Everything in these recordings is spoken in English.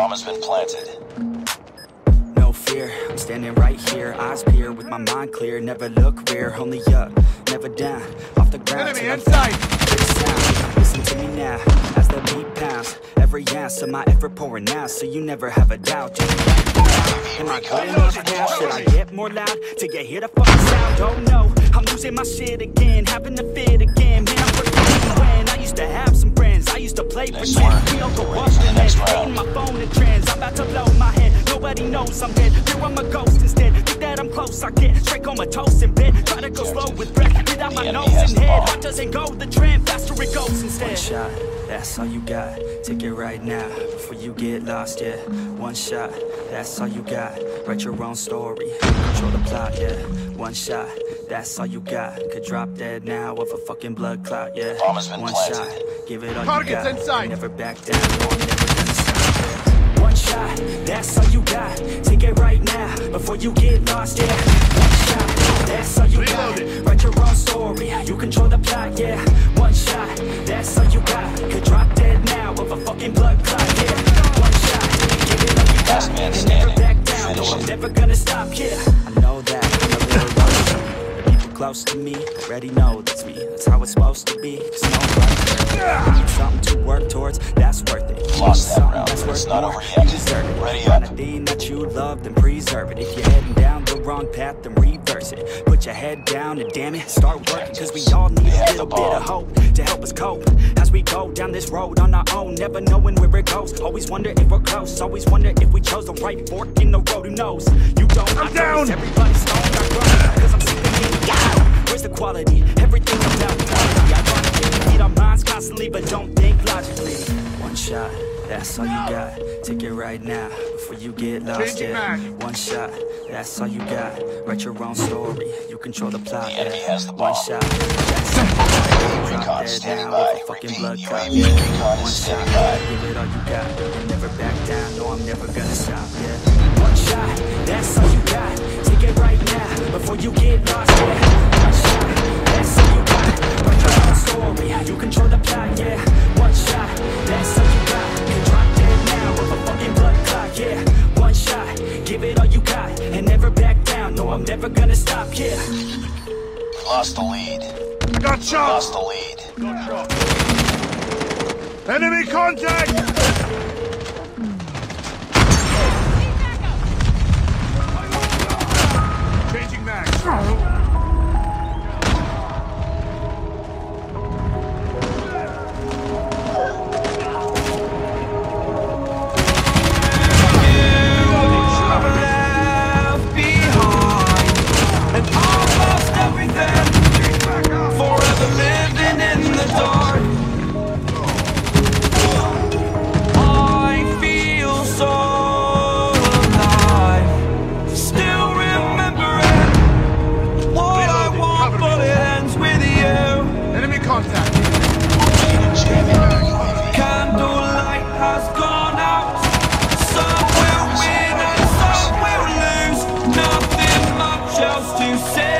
bomb has been planted. No fear, I'm standing right here, eyes peer with my mind clear. Never look rear, only up, never down. Off the ground, Enemy till I'm inside. Of my effort pouring out, so you never have a doubt. Am I good enough now? Should I get more loud to get hear the fucking sound? Oh no, I'm losing my shit again, having to fit again. Man, I'm forgetting when I used to have some friends. I used to play Nice pretend. We don't go up and next then round. my phone in trends. I'm about to blow my head. Nobody knows I'm dead. Here I'm a ghost instead. Think that I'm close. I get straight comatose in bed. Try to go slow with breath. Without my nose and head. Heart doesn't go the trend. Faster it goes instead. One shot. That's all you got. Take it right now before you get lost. Yeah. One shot. That's all you got. Write your own story. Control the plot. Yeah. One shot. That's all you got. Could drop dead now of a fucking blood clot. Yeah. Been One planted. shot. Give it all Target's you got. in sight. Never back down. No, never gonna stop. One shot, that's all you got. Take it right now before you get lost. Yeah, one shot, that's all you Reloaded. got. Write your own story, you control the plot. Yeah, one shot, that's all you got. Could drop dead now of a fucking blood clot. Yeah, one shot, give it all you got. Last man and never standing. back down. No, I'm never gonna stop. Yeah, I know that. I'm a little lost. The people close to me already know that's me. That's how it's supposed to be. Cause no need something to work towards. That's worth it. Lost that round, but it's not over yet. you deserve it. Ready up. that you love, then preserve it. If you're heading down the wrong path, then Put your head down and damn it, start working. Cause we all need a little bit of hope to help us cope. As we go down this road on our own, never knowing where it goes. Always wonder if we're close, always wonder if we chose the right fork in the road. Who knows? You don't, I'm down. notice Everybody's stoned, that's all you got. Take it right now before you get lost. Yeah. One shot, that's all you got. Write your own story. You control the plot. The enemy has the bomb. One shot. Recon standing by. Recon standing by. Give it all you got. And never back down. No, I'm never gonna stop. Enemy contact! Changing max. say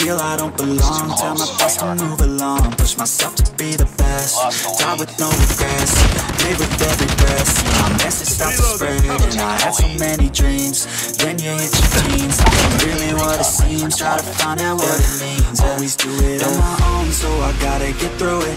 feel I don't belong. Tell my boss to move along. Push myself to be the best. Die with no regrets. Live with every breath. My message starts to spread. And I had so many dreams. Then you hit your teens. Really what it seems. Try to find out what it means. Always do it on my own So I gotta get through it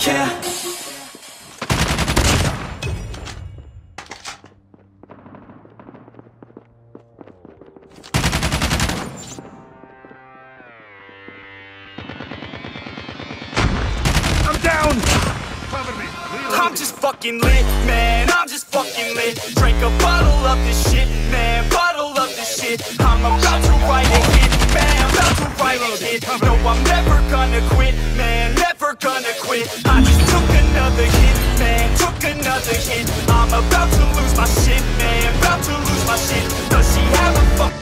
Yeah. I'm down! Cover me. Reloading. I'm just fucking lit, man. I'm just fucking lit. Drink a bottle of this shit, man. Bottle of this shit. I'm about to write a hit, man. About to write a hit. No, I'm never gonna quit, man. Never gonna quit I just took another hit, man Took another hit I'm about to lose my shit, man About to lose my shit Does she have a fuck?